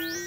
Yeah.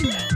Yeah.